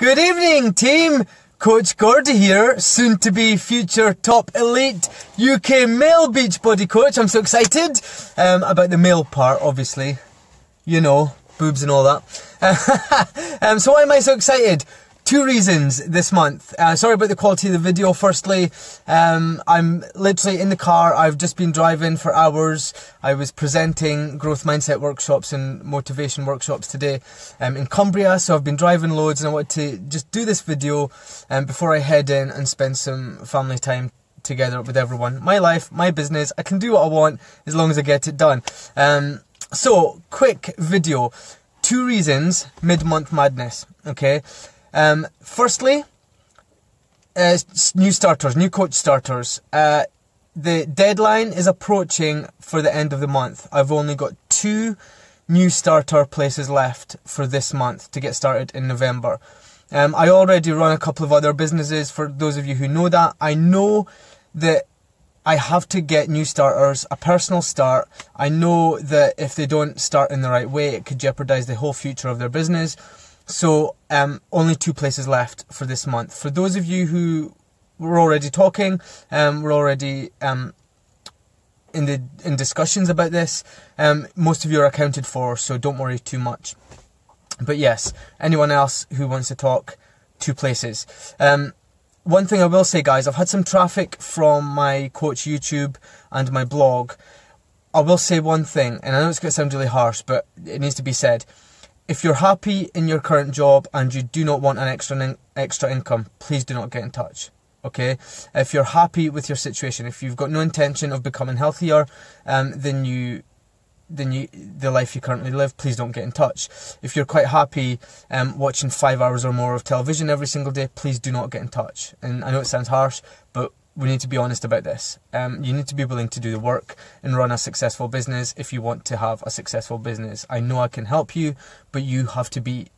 Good evening, team. Coach Gordy here, soon to be future top elite UK male Beachbody coach. I'm so excited um, about the male part, obviously. You know, boobs and all that. um, so why am I so excited? Two reasons this month. Uh, sorry about the quality of the video. Firstly, um, I'm literally in the car. I've just been driving for hours. I was presenting growth mindset workshops and motivation workshops today um, in Cumbria. So I've been driving loads and I wanted to just do this video um, before I head in and spend some family time together with everyone. My life, my business. I can do what I want as long as I get it done. Um, so, quick video. Two reasons mid-month madness. Okay. Um, firstly, uh, new starters, new coach starters. Uh, the deadline is approaching for the end of the month. I've only got two new starter places left for this month to get started in November. Um, I already run a couple of other businesses. For those of you who know that, I know that I have to get new starters a personal start. I know that if they don't start in the right way, it could jeopardize the whole future of their business. So, um, only two places left for this month. For those of you who were already talking, um, we're already um, in the in discussions about this. Um, most of you are accounted for, so don't worry too much. But yes, anyone else who wants to talk, two places. Um, one thing I will say, guys, I've had some traffic from my coach YouTube and my blog. I will say one thing, and I know it's going to sound really harsh, but it needs to be said if you're happy in your current job and you do not want an extra extra income, please do not get in touch. Okay, if you're happy with your situation, if you've got no intention of becoming healthier, um, then you then you the life you currently live, please don't get in touch. If you're quite happy um, watching five hours or more of television every single day, please do not get in touch. And I know it sounds harsh, but we need to be honest about this. Um, you need to be willing to do the work and run a successful business if you want to have a successful business. I know I can help you, but you have to be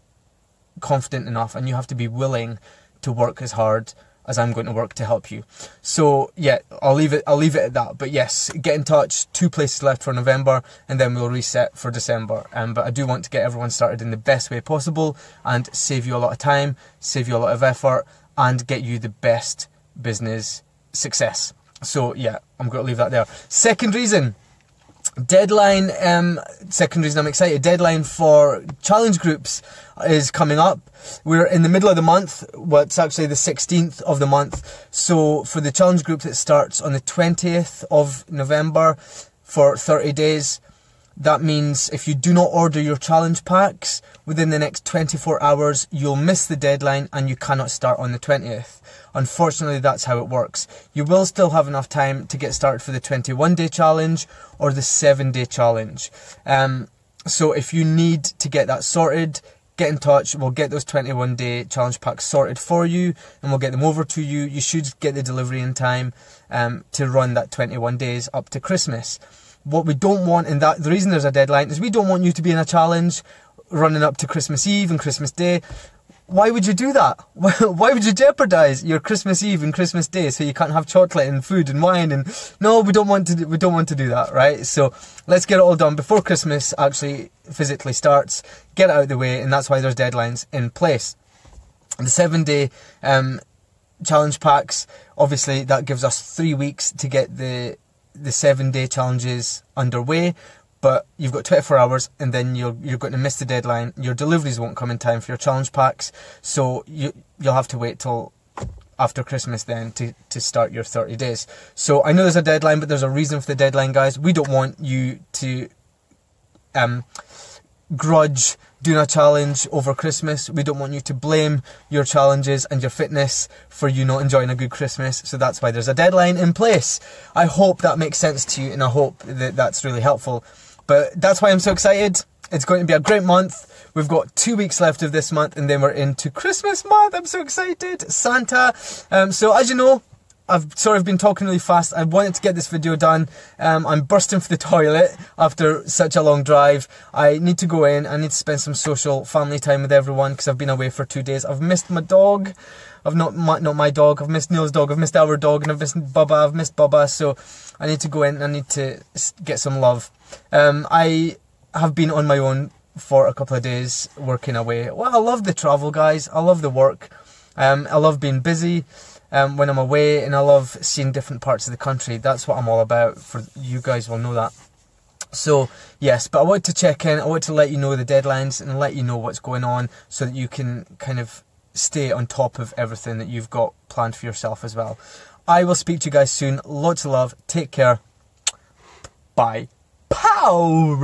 confident enough and you have to be willing to work as hard as I'm going to work to help you. So yeah, I'll leave it. I'll leave it at that. But yes, get in touch. Two places left for November, and then we'll reset for December. Um, but I do want to get everyone started in the best way possible and save you a lot of time, save you a lot of effort, and get you the best business success. So yeah, I'm going to leave that there. Second reason, deadline. Um, second reason I'm excited. Deadline for challenge groups is coming up. We're in the middle of the month. Well, it's actually the 16th of the month. So for the challenge group, it starts on the 20th of November for 30 days. That means if you do not order your challenge packs within the next 24 hours, you'll miss the deadline and you cannot start on the 20th. Unfortunately, that's how it works. You will still have enough time to get started for the 21 day challenge or the 7 day challenge. Um, so if you need to get that sorted, get in touch. We'll get those 21 day challenge packs sorted for you and we'll get them over to you. You should get the delivery in time um, to run that 21 days up to Christmas what we don't want in that the reason there's a deadline is we don't want you to be in a challenge running up to Christmas Eve and Christmas Day. Why would you do that? Why would you jeopardize your Christmas Eve and Christmas Day so you can't have chocolate and food and wine and no, we don't want to do, we don't want to do that, right? So let's get it all done before Christmas actually physically starts. Get it out of the way, and that's why there's deadlines in place. The seven day um, challenge packs, obviously, that gives us three weeks to get the the seven day challenges underway, but you've got 24 hours and then you're, you're going to miss the deadline. Your deliveries won't come in time for your challenge packs, so you, you'll have to wait till after Christmas then to, to start your 30 days. So I know there's a deadline, but there's a reason for the deadline, guys. We don't want you to um, grudge doing a challenge over Christmas. We don't want you to blame your challenges and your fitness for you not enjoying a good Christmas. So that's why there's a deadline in place. I hope that makes sense to you and I hope that that's really helpful. But that's why I'm so excited. It's going to be a great month. We've got two weeks left of this month and then we're into Christmas month. I'm so excited. Santa. Um, so as you know, I've sort of been talking really fast. I wanted to get this video done. Um, I'm bursting for the toilet after such a long drive. I need to go in. I need to spend some social family time with everyone because I've been away for two days. I've missed my dog. I've not my, not my dog. I've missed Neil's dog. I've missed our dog, and I've missed Bubba. I've missed Bubba. So I need to go in. I need to get some love. Um, I have been on my own for a couple of days working away. Well, I love the travel, guys. I love the work. Um, I love being busy um, when I'm away, and I love seeing different parts of the country. That's what I'm all about. For you guys will know that. So yes, but I want to check in. I want to let you know the deadlines and let you know what's going on, so that you can kind of stay on top of everything that you've got planned for yourself as well. I will speak to you guys soon. Lots of love. Take care. Bye. Pow!